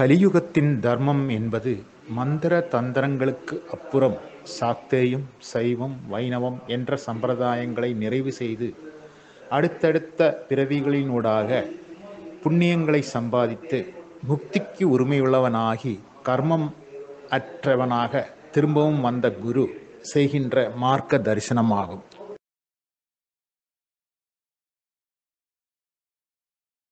கலியுகத்தின் தர்மம் என்பது மந்திர தந்திரங்களுக்கு அப்புறம் சாக்தேயம் சைவம் வைணவம் என்ற சம்பிரதாயங்களை நிறைவு செய்து அடுத்தடுத்த பிறவிகளினூடாக புண்ணியங்களை சம்பாதித்து முக்திக்கு உரிமையுள்ளவனாகி கர்மம் அற்றவனாக திரும்பவும் வந்த குரு செய்கின்ற மார்க்க தரிசனமாகும்